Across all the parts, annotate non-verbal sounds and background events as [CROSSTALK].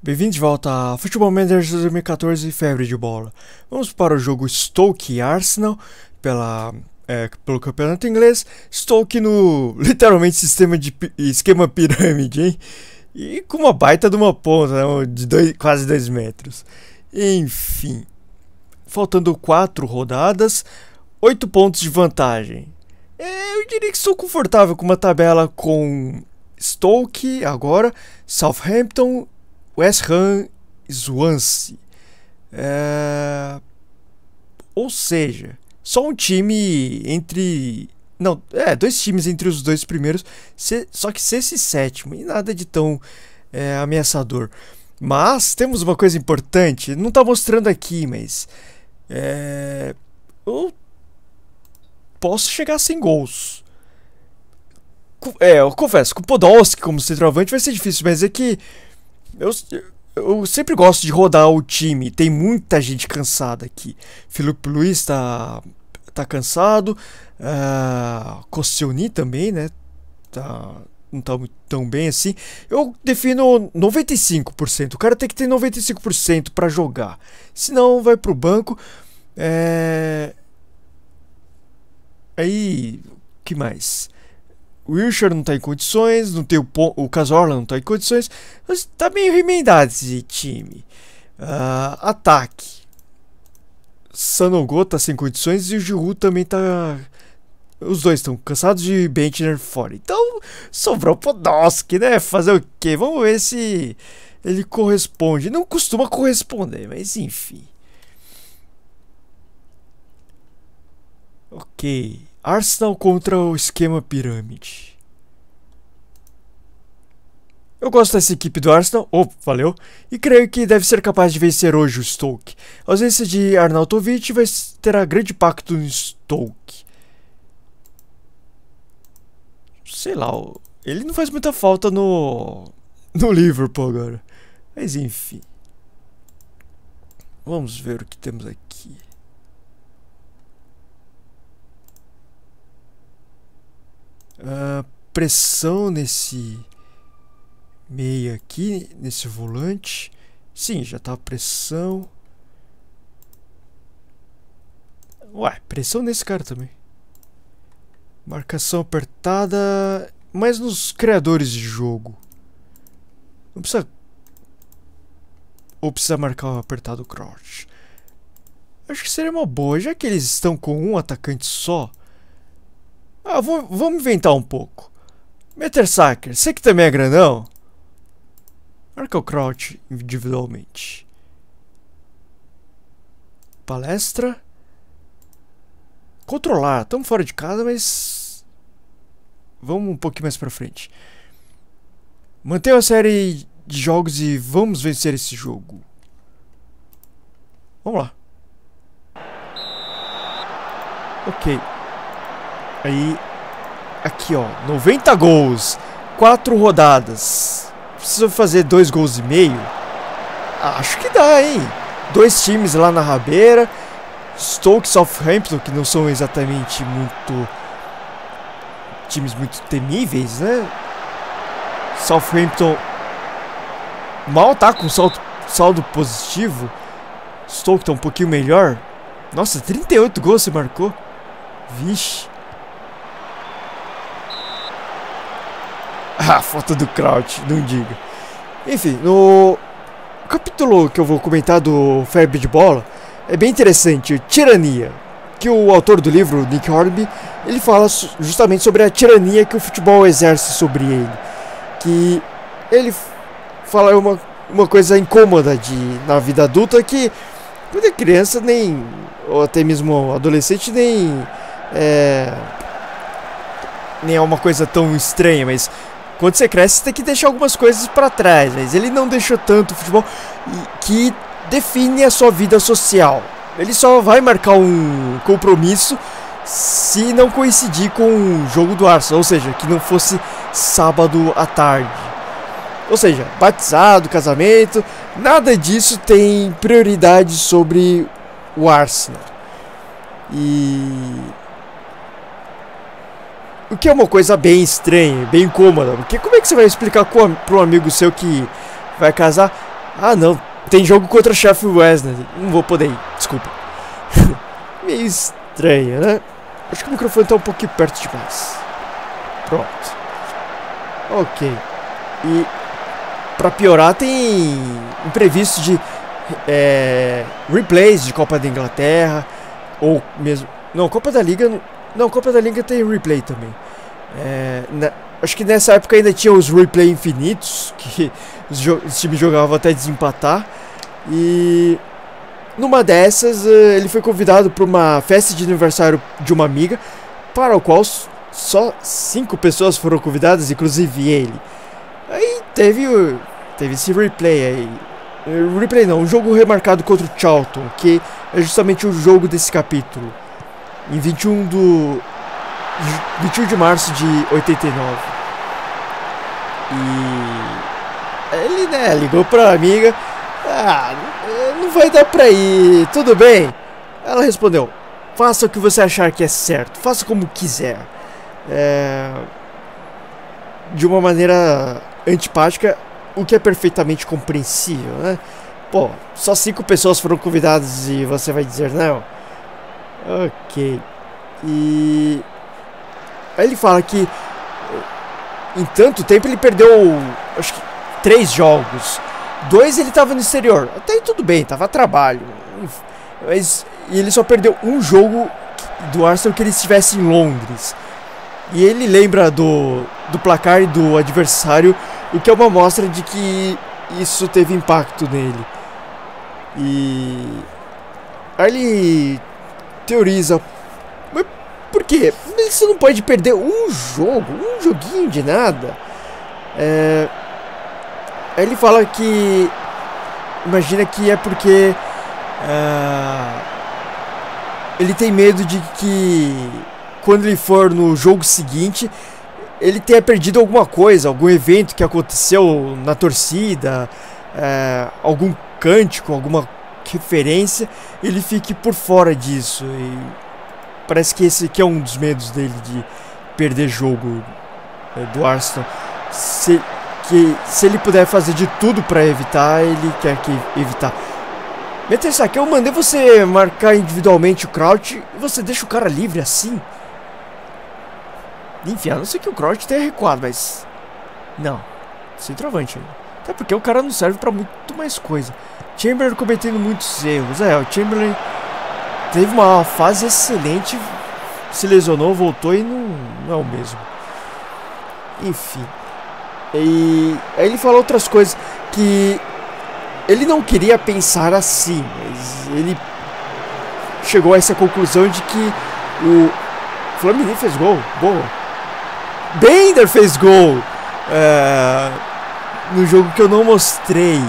Bem-vindo de volta a Futebol Manager 2014 Febre de Bola. Vamos para o jogo Stoke Arsenal pela, é, pelo campeonato inglês. Stoke no [LAUGHS] literalmente sistema de esquema pirâmide, hein? E com uma baita de uma ponta, né? de dois, quase 2 metros. Enfim, faltando 4 rodadas, 8 pontos de vantagem. É, eu diria que estou confortável com uma tabela com Stoke agora, Southampton, West Ham, Swansea. É... Ou seja, só um time entre. Não, é, dois times entre os dois primeiros, só que sexto e sétimo, e nada de tão é, ameaçador. Mas temos uma coisa importante, não está mostrando aqui, mas. É, eu posso chegar sem gols. É, eu confesso, com o Podolski como centroavante vai ser difícil, mas é que eu, eu sempre gosto de rodar o time. Tem muita gente cansada aqui. Felipe Luiz tá, tá cansado. Uh, também, né? Tá, não tá tão bem assim. Eu defino 95%. O cara tem que ter 95% para jogar. Senão vai pro banco. É... Aí, que mais? O Wilshire não tá em condições, não tem o, o Casorla não tá em condições. Mas tá meio remendado esse time. Uh, ataque. Sanogo tá sem condições e o Giroud também tá. Os dois estão cansados de Bentner fora. Então sobrou Podolski, né? Fazer o quê? Vamos ver se ele corresponde. Não costuma corresponder, mas enfim. Ok. Arsenal contra o esquema pirâmide. Eu gosto dessa equipe do Arsenal, oh, valeu, e creio que deve ser capaz de vencer hoje o Stoke. A ausência de Arnautovic vai terá grande impacto no Stoke. Sei lá, ele não faz muita falta no no Liverpool agora. Mas enfim. Vamos ver o que temos aqui. Uh, pressão nesse meio aqui, nesse volante. Sim, já tá pressão. Ué, pressão nesse cara também. Marcação apertada, mas nos criadores de jogo. Não precisa. Ou precisa marcar um apertado crouch. Acho que seria uma boa, já que eles estão com um atacante só. Ah, vou, vamos inventar um pouco. Metersacker, você que também é grandão? Marca o crouch individualmente. Palestra. Controlar. Estamos fora de casa, mas... Vamos um pouquinho mais pra frente. Mantenha a série de jogos e vamos vencer esse jogo. Vamos lá. Ok. Aí, aqui ó, 90 gols, 4 rodadas. Precisa fazer dois gols e meio? Acho que dá, hein? Dois times lá na rabeira. Stoke Southampton, que não são exatamente muito. times muito temíveis, né? Southampton mal tá com saldo, saldo positivo. Stoke tá um pouquinho melhor. Nossa, 38 gols você marcou. Vixe. [LAUGHS] Ah, foto do Kraut, não diga. Enfim, no capítulo que eu vou comentar do Febre de Bola é bem interessante, Tirania, que o autor do livro, Nick Hornby, ele fala justamente sobre a tirania que o futebol exerce sobre ele. Que ele fala uma, uma coisa incômoda de, na vida adulta que quando é criança nem, ou até mesmo adolescente, nem é, nem é uma coisa tão estranha, mas quando você cresce, você tem que deixar algumas coisas para trás. Mas ele não deixou tanto o futebol que define a sua vida social. Ele só vai marcar um compromisso se não coincidir com o jogo do Arsenal, ou seja, que não fosse sábado à tarde. Ou seja, batizado, casamento, nada disso tem prioridade sobre o Arsenal. E o que é uma coisa bem estranha, bem incômoda. Porque como é que você vai explicar para um amigo seu que vai casar? Ah, não. Tem jogo contra Sheffield Wednesday. Não vou poder ir. Desculpa. [LAUGHS] Meio estranho, né? Acho que o microfone tá um pouquinho perto demais. Pronto. Ok. E para piorar tem imprevisto de é, replays de Copa da Inglaterra ou mesmo não Copa da Liga não Copa da Liga tem replay também. É, na, acho que nessa época ainda tinha os replay infinitos que [LAUGHS] os, os times jogavam até desempatar e numa dessas eh, ele foi convidado para uma festa de aniversário de uma amiga para o qual só cinco pessoas foram convidadas, inclusive ele. Aí teve, teve esse replay aí. Eh, replay não, um jogo remarcado contra o Charlton, que é justamente o jogo desse capítulo. Em 21 do 21 de março de 89. E ele, né, ligou pra amiga. Ah, não vai dar pra ir, tudo bem? Ela respondeu: Faça o que você achar que é certo, faça como quiser é, de uma maneira antipática, o que é perfeitamente compreensível, né? Pô, só cinco pessoas foram convidadas e você vai dizer não? Ok. E. Aí ele fala que em tanto tempo ele perdeu acho que três jogos. Dois ele estava no exterior. Até aí tudo bem, tava a trabalho. Mas ele só perdeu um jogo do Arsenal que ele estivesse em Londres. E ele lembra do, do placar e do adversário, o que é uma mostra de que isso teve impacto nele. E aí ele teoriza, mas por quê? Você não pode perder um jogo, um joguinho de nada. É, aí ele fala que imagina que é porque uh, ele tem medo de que quando ele for no jogo seguinte, ele tenha perdido alguma coisa, algum evento que aconteceu na torcida, é, algum cântico, alguma referência, ele fique por fora disso. E parece que esse aqui é um dos medos dele de perder jogo é, do Arsenal. Se, que, se ele puder fazer de tudo para evitar, ele quer que evitar. aqui eu mandei você marcar individualmente o Kraut e você deixa o cara livre assim. Enfim, a não ser que o Crouch tenha recuado, mas. Não. Centroavante ainda. Até porque o cara não serve pra muito mais coisa. Chamberlain cometendo muitos erros. É, o Chamberlain teve uma fase excelente, se lesionou, voltou e não, não é o mesmo. Enfim. E aí ele falou outras coisas que ele não queria pensar assim, mas ele chegou a essa conclusão de que o Flamini fez gol, boa. Bender fez gol é, no jogo que eu não mostrei.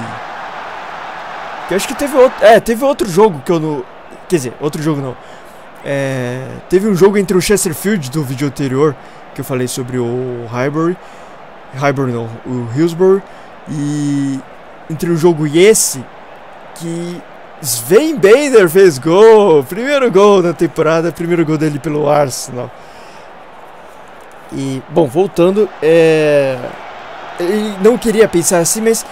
Que acho que teve outro. É, teve outro jogo que eu não. Quer dizer, outro jogo não. É, teve um jogo entre o Chesterfield do vídeo anterior, que eu falei sobre o Highbury. Highbury não, o Hillsborough. E entre o jogo e esse, que Sven Bender fez gol. Primeiro gol da temporada, primeiro gol dele pelo Arsenal. E, bom, voltando, é... ele não queria pensar assim, mas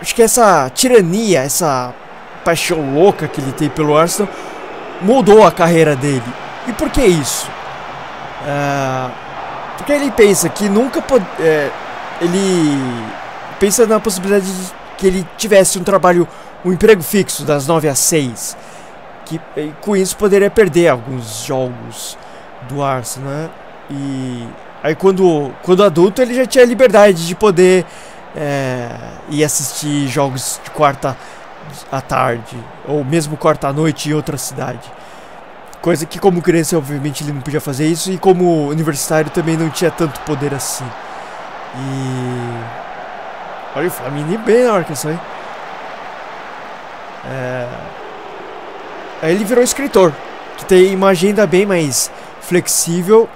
acho que essa tirania, essa paixão louca que ele tem pelo Arsenal mudou a carreira dele. E por que isso? É... Porque ele pensa que nunca pode. É... Ele pensa na possibilidade de que ele tivesse um trabalho, um emprego fixo das 9 às 6. Que com isso poderia perder alguns jogos do Arsenal, né? E aí quando, quando adulto ele já tinha liberdade de poder é, ir assistir jogos de quarta à tarde, ou mesmo quarta à noite em outra cidade. Coisa que como criança obviamente ele não podia fazer isso e como universitário também não tinha tanto poder assim. E. Olha o Flamini bem na isso aí. É... Aí ele virou escritor, que tem uma agenda bem mais flexível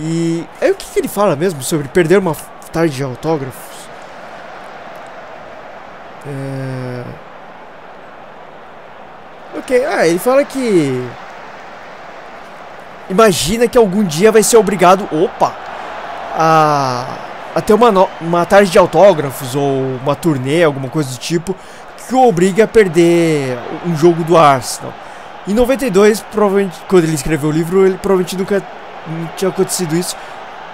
e aí o que, que ele fala mesmo sobre perder uma tarde de autógrafos? É... Ok, ah, ele fala que. Imagina que algum dia vai ser obrigado. Opa! A a ter uma, uma tarde de autógrafos ou uma turnê, alguma coisa do tipo, que o obrigue a perder um jogo do Arsenal. Em 92, provavelmente, quando ele escreveu o livro, ele provavelmente nunca tinha acontecido isso.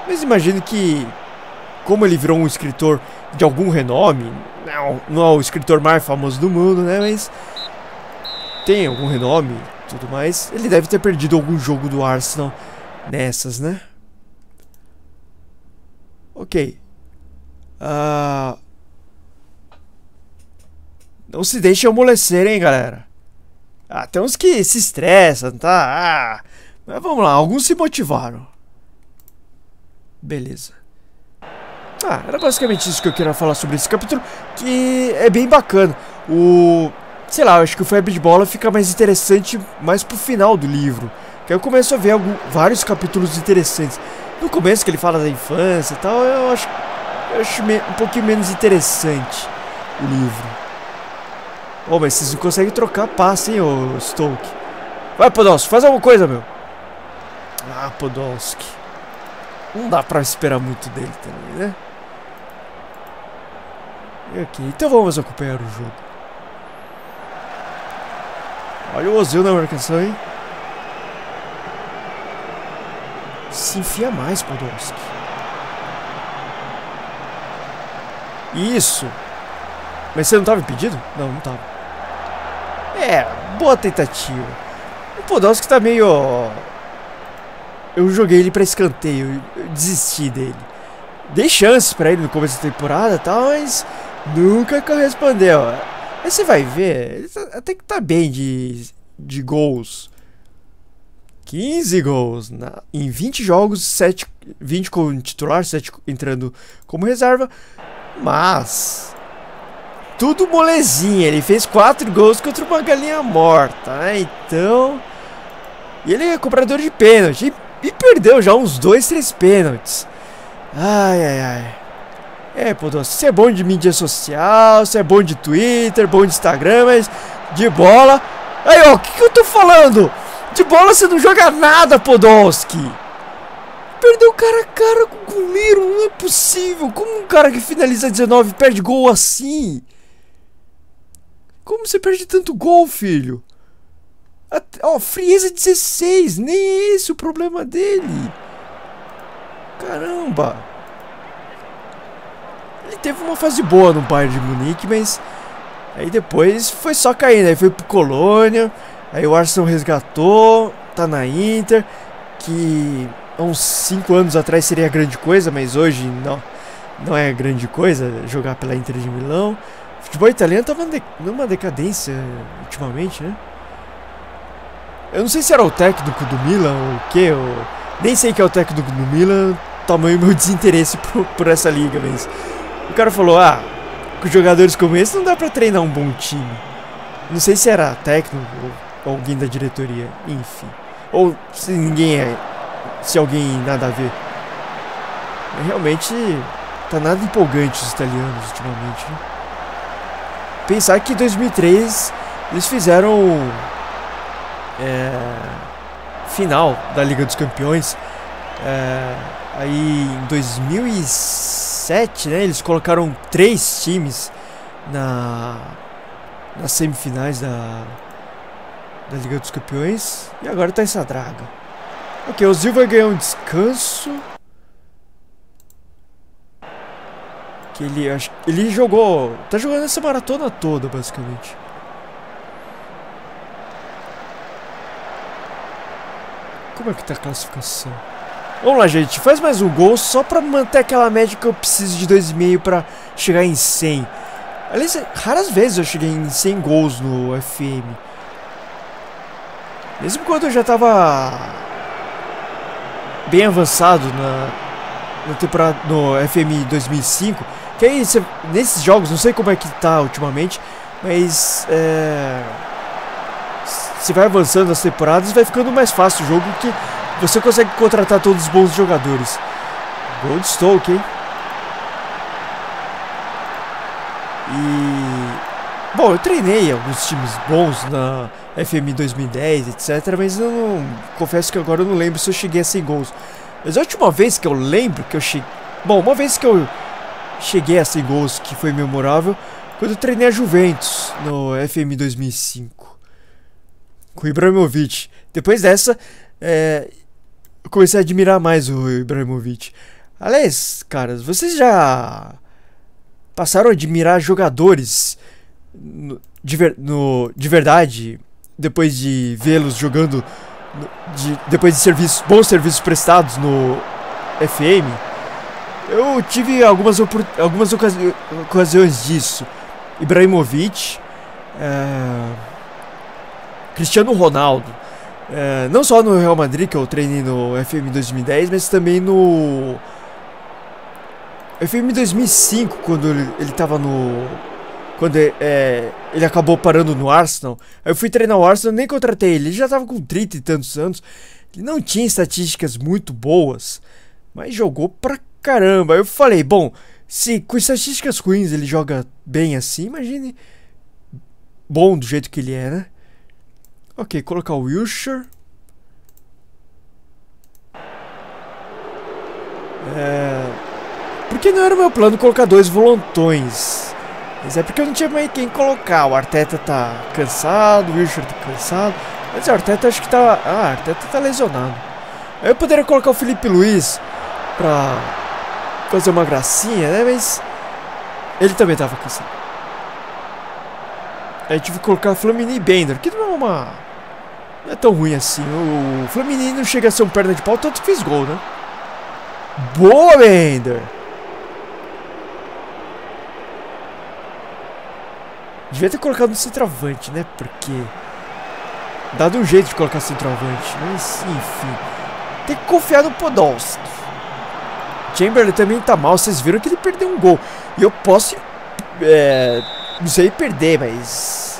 Mas imagino que, como ele virou um escritor de algum renome, não, não é o escritor mais famoso do mundo, né? Mas tem algum renome tudo mais. Ele deve ter perdido algum jogo do Arsenal nessas, né? Ok. Uh... Não se deixe amolecer, hein, galera. Ah, tem uns que se estressam, tá? Ah, mas vamos lá, alguns se motivaram. Beleza. Ah, era basicamente isso que eu queria falar sobre esse capítulo, que é bem bacana. O... Sei lá, eu acho que o Febre de Bola fica mais interessante mais pro final do livro. Que eu começo a ver algum, vários capítulos interessantes. No começo que ele fala da infância e tal, eu acho, eu acho um pouquinho menos interessante o livro. Oh, mas vocês não conseguem trocar passe, hein, ô Stoke. Vai, Podolski, faz alguma coisa, meu. Ah, Podolski. Não dá pra esperar muito dele também, né? Ok, então vamos acompanhar o jogo. Olha o Ozil na marcação, hein? Se enfia mais, Podolski. Isso. Mas você não estava impedido? Não, não estava. É, boa tentativa. O Podolski tá meio... Eu joguei ele para escanteio, eu desisti dele. Dei chances para ele no começo da temporada tal, mas nunca correspondeu. Aí você vai ver, até que tá bem de, de gols. 15 gols na, em 20 jogos, 7, 20 como titular, 7 entrando como reserva. Mas tudo molezinha. Ele fez 4 gols contra uma galinha morta. Né? Então. E ele é cobrador de pênalti. E, perdeu já uns 2, 3 pênaltis. Ai, ai, ai. É, pô, você é bom de mídia social, você é bom de Twitter, bom de Instagram, mas de bola. Aí, ó, o que, que eu tô falando? De bola você não joga nada, Podolski. Perdeu cara a cara com o goleiro, não é possível. Como um cara que finaliza 19 perde gol assim? Como você perde tanto gol, filho? Ó, oh, frieza 16, nem esse o problema dele. Caramba. Ele teve uma fase boa no Bayern de Munique, mas aí depois foi só caindo. Aí foi pro Colônia, Aí o Arsenal resgatou, tá na Inter, que há uns 5 anos atrás seria grande coisa, mas hoje não, não é grande coisa jogar pela Inter de Milão. O futebol italiano tava numa decadência ultimamente, né? Eu não sei se era o técnico do Milan ou o que, eu nem sei que é o técnico do Milan, tamanho meu [LAUGHS] desinteresse por, por essa liga, mas o cara falou: ah, com jogadores como esse não dá pra treinar um bom time. Não sei se era técnico alguém da diretoria, enfim. Ou se ninguém é. Se alguém nada a ver. Realmente tá nada empolgante os italianos ultimamente. Né? Pensar que em 2003 eles fizeram é, final da Liga dos Campeões. É, aí em 2007, né, eles colocaram três times na nas semifinais da da Liga dos Campeões. E agora tá essa draga. Ok, o Zil vai ganhar um descanso. Que ele, acho, ele jogou... Tá jogando essa maratona toda, basicamente. Como é que tá a classificação? Vamos lá, gente. Faz mais um gol só pra manter aquela média que eu preciso de 2,5 pra chegar em 100. Aliás, raras vezes eu cheguei em 100 gols no FM. Mesmo quando eu já estava bem avançado na, na temporada no FM 2005, que aí nesses jogos, não sei como é que tá ultimamente, mas é, você vai avançando as temporadas, vai ficando mais fácil o jogo que você consegue contratar todos os bons jogadores. Gol de Stoke, hein? E bom, eu treinei alguns times bons na FM 2010, etc. Mas eu não, confesso que agora eu não lembro se eu cheguei a 100 gols. Mas a última vez que eu lembro que eu cheguei. Bom, uma vez que eu cheguei a 100 gols, que foi memorável, quando eu treinei a Juventus no FM 2005 com o Ibrahimovic. Depois dessa, é, eu comecei a admirar mais o Ibrahimovic. Aliás, caras, vocês já passaram a admirar jogadores no, de, ver, no, de verdade depois de vê-los jogando, de, depois de serviços, bons serviços prestados no FM? Eu tive algumas, algumas ocasi ocasiões disso. Ibrahimovic, é, Cristiano Ronaldo. É, não só no Real Madrid, que eu treinei no FM 2010, mas também no FM 2005, quando ele, ele tava no. Quando é, ele acabou parando no Arsenal. Aí eu fui treinar o Arsenal, nem contratei ele. Ele já tava com 30 e tantos anos. Ele não tinha estatísticas muito boas, mas jogou pra caramba. Aí eu falei, bom, se com estatísticas ruins ele joga bem assim, imagine bom do jeito que ele é, né? Ok, colocar o Wilshire. É... Porque não era o meu plano colocar dois volantões. Mas é porque eu não tinha mais quem colocar. O Arteta tá cansado, o Wilshire tá cansado. Mas o Arteta acho que tá. Ah, o Arteta tá lesionado. Eu poderia colocar o Felipe Luiz pra fazer uma gracinha, né? Mas ele também tava cansado. Aí tive que colocar Flamini e Bender, que não é uma. Não é tão ruim assim. O Flamini não chega a ser um perna de pau, tanto que fez gol, né? Boa, Bender! Devia ter colocado no centroavante, né? Porque. Dado um jeito de colocar centroavante. Mas, enfim. Tem que confiar no Podolski. Chamberlain também tá mal. Vocês viram que ele perdeu um gol. E eu posso. É, não sei perder, mas.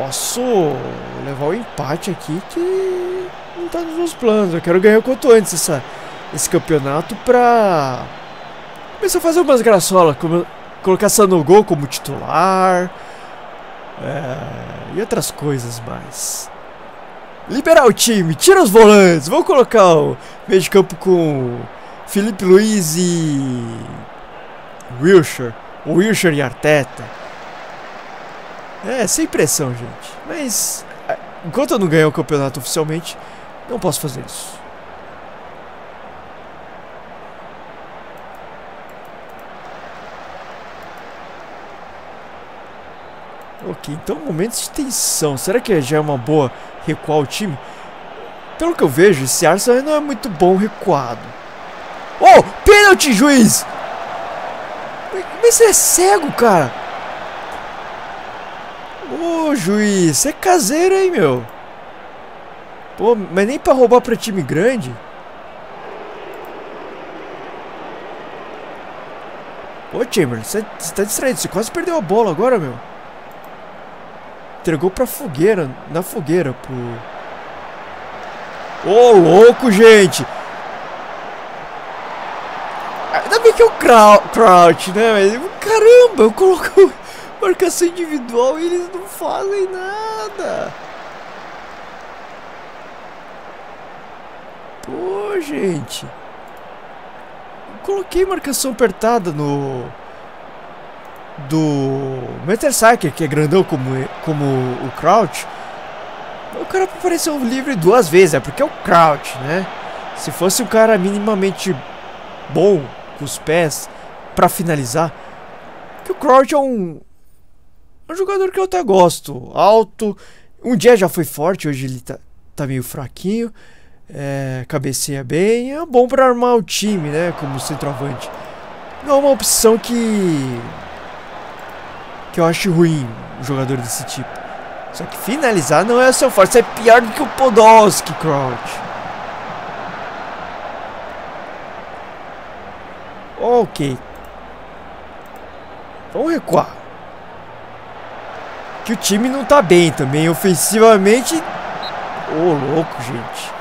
Posso levar o empate aqui que não tá nos meus planos. Eu quero ganhar quanto antes essa, esse campeonato pra. Começar a fazer umas graçolas. Como colocar Sanogol como titular é, e outras coisas mais. Liberar o time, tira os volantes, vamos colocar o meio de campo com Felipe Luiz e Wilshire, o Wilshire e Arteta. É, sem pressão, gente. Mas enquanto eu não ganhar o campeonato oficialmente, não posso fazer isso. Ok, então momentos de tensão. Será que já é uma boa recuar o time? Pelo que eu vejo, esse Arsenal não é muito bom recuado. Oh, pênalti, juiz! Mas você é cego, cara. Ô, juiz, você é caseiro, hein, meu? Pô, mas nem pra roubar pra time grande. Ô, Chamberlain, você tá distraído. Você quase perdeu a bola agora, meu. Entregou pra fogueira, na fogueira pro... Ô, louco, gente! Ainda bem que é o Crouch, né? Caramba, eu coloco marcação individual e eles não fazem nada. Pô, gente. Eu coloquei marcação apertada no do Mertesacker, que é grandão como, como o Crouch, o cara apareceu livre duas vezes, é porque é o Crouch, né? Se fosse um cara minimamente bom com os pés para finalizar, que o Crouch é um, um jogador que eu até gosto, alto, um dia já foi forte, hoje ele tá, tá meio fraquinho, é, cabeceia bem, é bom para armar o time, né? Como centroavante. Não é uma opção que que eu acho ruim um jogador desse tipo. Só que finalizar não é o seu forte, é pior do que o Podolski, Crouch. Ok. Vamos recuar. Que o time não tá bem também. Ofensivamente. Ô, oh, louco, gente.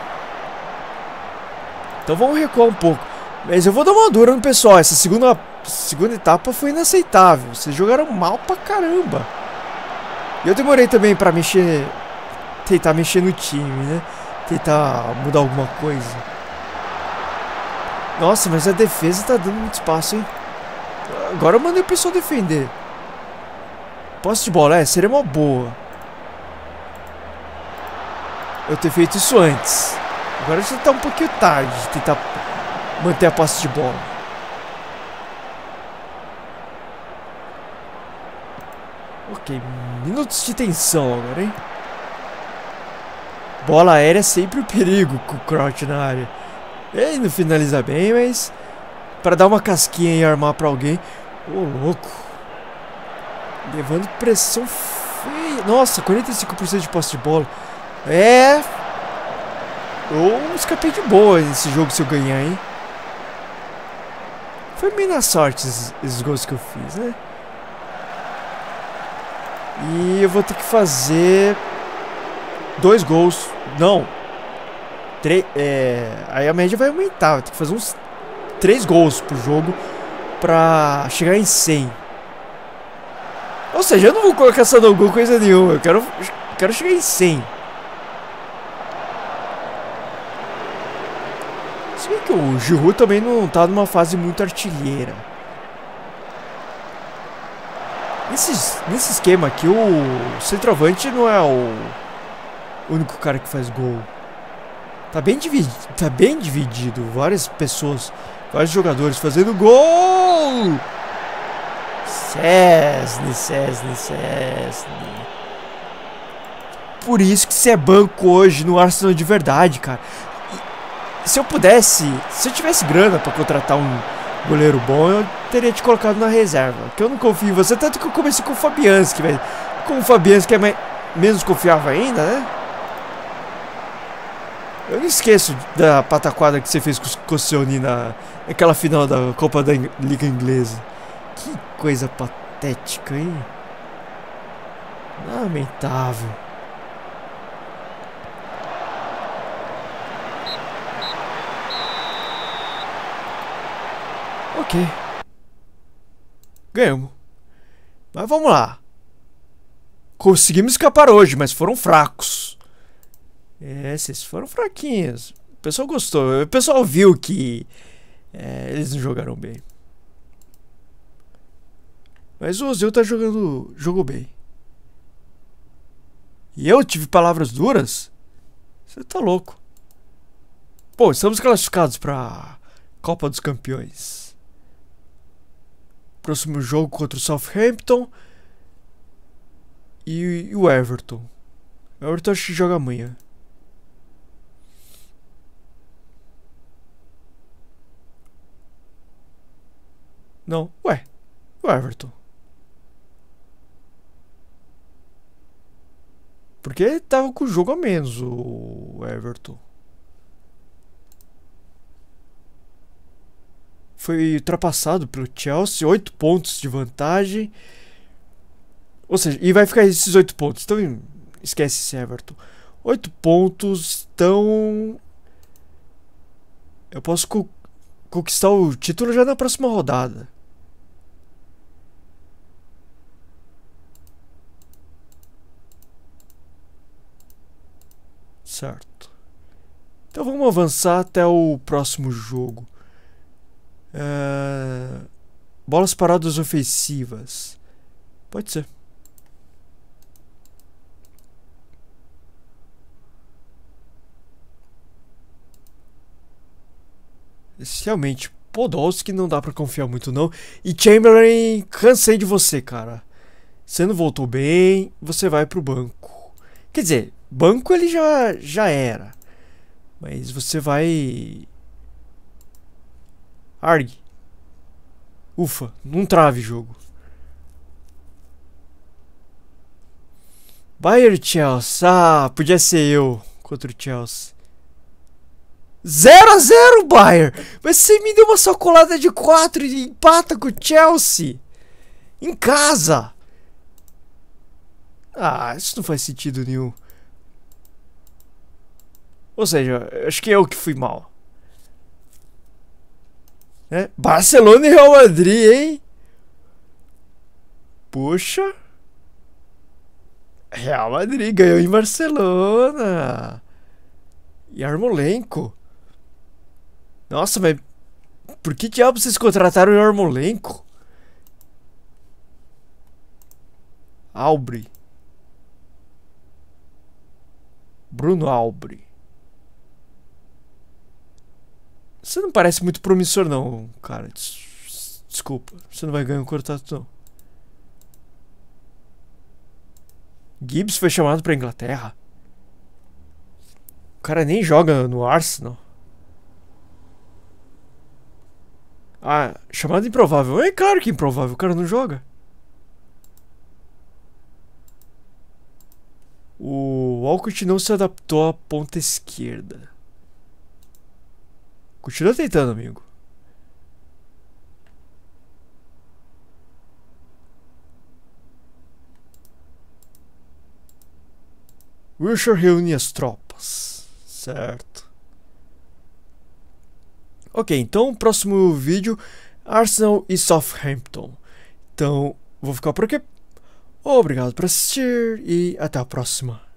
Então vamos recuar um pouco. Mas eu vou dar uma dura no pessoal. Essa segunda segunda etapa foi inaceitável. Vocês jogaram mal pra caramba. E eu demorei também pra mexer. Tentar mexer no time, né? Tentar mudar alguma coisa. Nossa, mas a defesa tá dando muito espaço, hein? Agora eu mandei o pessoal defender. Posse de bola, é, seria uma boa. Eu ter feito isso antes. Agora já tá um pouquinho tarde de tentar manter a posse de bola. Ok, minutos de tensão agora, hein? Bola aérea é sempre o um perigo com o Crouch na área. Ele não finaliza bem, mas para dar uma casquinha e armar para alguém. Ô, oh, louco. Levando pressão feia. Nossa, 45% de posse de bola. É. Eu escapei de boa nesse jogo se eu ganhar, hein? Foi meio na sorte esses, esses gols que eu fiz, né? E eu vou ter que fazer dois gols. Não. Três. É, aí a média vai aumentar. Vai ter que fazer uns três gols por jogo pra chegar em 100. Ou seja, eu não vou colocar essa no gol coisa nenhuma. Eu quero, quero chegar em 100. Se bem que o Giroud também não tá numa fase muito artilheira. Nesse, nesse esquema aqui, o centroavante não é o único cara que faz gol. Tá bem dividido, tá bem dividido. Várias pessoas, vários jogadores fazendo gol. Cesne, Cesne, Cesne. Por isso que você é banco hoje no Arsenal de verdade, cara. Se eu pudesse, se eu tivesse grana para contratar um goleiro bom, eu teria te colocado na reserva. Que eu não confio em você, tanto que eu comecei com o Fabianski, velho. Com o Fabianski é mais, menos confiável ainda, né? Eu não esqueço da pataquada que você fez com o Cossioni na, naquela final da Copa da Liga Inglesa. Que coisa patética, hein? Lamentável. Ok. Ganhamos. Mas vamos lá. Conseguimos escapar hoje, mas foram fracos. É, vocês foram fraquinhos. O pessoal gostou. O pessoal viu que é, eles não jogaram bem. Mas o Ozil tá jogando. jogou bem. E eu tive palavras duras? Você tá louco. Pô, estamos classificados pra Copa dos Campeões. Próximo jogo contra o Southampton e, o Everton. O Everton acho que joga amanhã. Não. Ué, o Everton. Porque tava com o jogo a menos, o Everton. Foi ultrapassado pelo Chelsea, 8 pontos de vantagem. Ou seja, e vai ficar esses 8 pontos. Então esquece esse Everton. 8 pontos, então. Eu posso co conquistar o título já na próxima rodada. Certo. Então vamos avançar até o próximo jogo. É... Bolas paradas ofensivas. Pode ser. Realmente, Podolski não dá pra confiar muito não. E Chamberlain, cansei de você, cara. Você não voltou bem, você vai pro banco. Quer dizer, Banco ele já, já era. Mas você vai. Arg. Ufa, não trave jogo. Bayern Chelsea. Ah, podia ser eu contra o Chelsea. 0 a 0 Bayern. Mas você me deu uma sacolada de 4 e empata com o Chelsea. Em casa. Ah, isso não faz sentido nenhum. Ou seja, acho que eu que fui mal. É? Barcelona e Real Madrid, hein? Puxa. Real Madrid ganhou em Barcelona. E Armolenco. Nossa, mas Por que diabos vocês contrataram o Yarmolenko? Albre. Bruno Albre. Você não parece muito promissor não, cara. Desculpa, você não vai ganhar um contrato não. Gibbs foi chamado pra Inglaterra. O cara nem joga no Arsenal. Ah, chamado improvável. É claro que é improvável, o cara não joga. O Walcott não se adaptou à ponta esquerda. Continua tentando, amigo. Wilshire reúne as tropas. Certo. Ok, então próximo vídeo Arsenal e Southampton. Então, vou ficar por aqui. Obrigado por assistir e até a próxima.